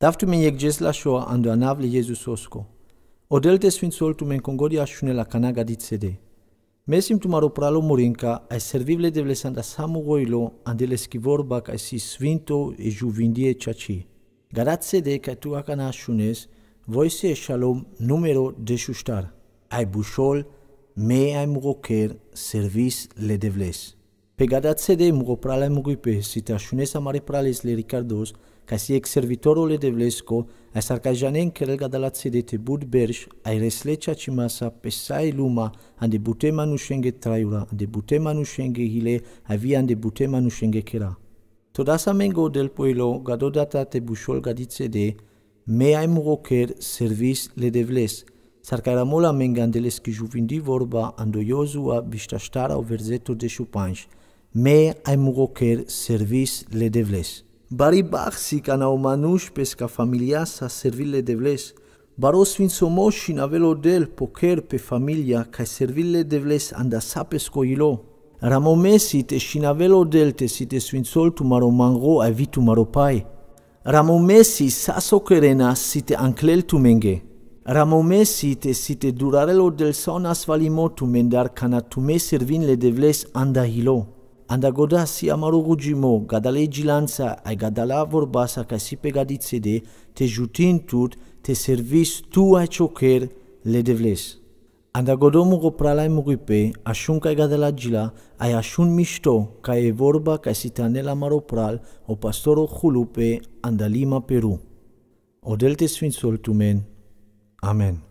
Daftu men yek jes la shoa ando anav le Jesus osko. Odel te sfințol tu men congodia shune la canaga dit sede. Mesim tu maro pralo morinca ai servible de vlesanda samu goilo ande le skivorba ca si svinto e juvindie chachi. Garat sede ca tu akana shunes voice shalom numero de shustar. Ai bushol me ai muroker servis le devles. Pe gadat sede muro prala mugipe si te shunes amare prales le ricardos ca si ex servitorul de Vlesco, a sarcajanen que relga da de te bud berș, ai reslecha cimasa pe sai luma, ande bute manushenge traiura, ande bute manushenge hile, avia ande bute manushenge kera. Todasa mengo del poilo, gadodata te bushol gadit de, me ai muroker servis le devles, sarcaramola mengandeles ki juvindi vorba ando Iosua biștaștara o verzetul de șupanș, me ai muroker servis le devles. Bari baxi cana o manush pesca familia sa servile de vles. Baros fin somosh in avelo del poker pe familia ca servile de vles anda sapes coilo. Ramomesi te shinavelo del te si te svinsol tu maro mango a vitu maro pai. Ramomesi saso querena si te anclel tu menge. Ramomesi te si te durarelo del sonas valimo tu mendar cana tu me servin le devles anda hilo. Andagoda si amaru gujimo, gadale gilanța, ai gadala vorbasa ca si pe de, te jutin tut, te servis tu ai choker le devles. Andagodo mugo pralai mugipe, ashun ca gadala gila, ai ashun mișto, ca e vorba ca si tanela maropral, o pastoro hulupe, andalima Peru. Odel te sfințol tumen. Amen.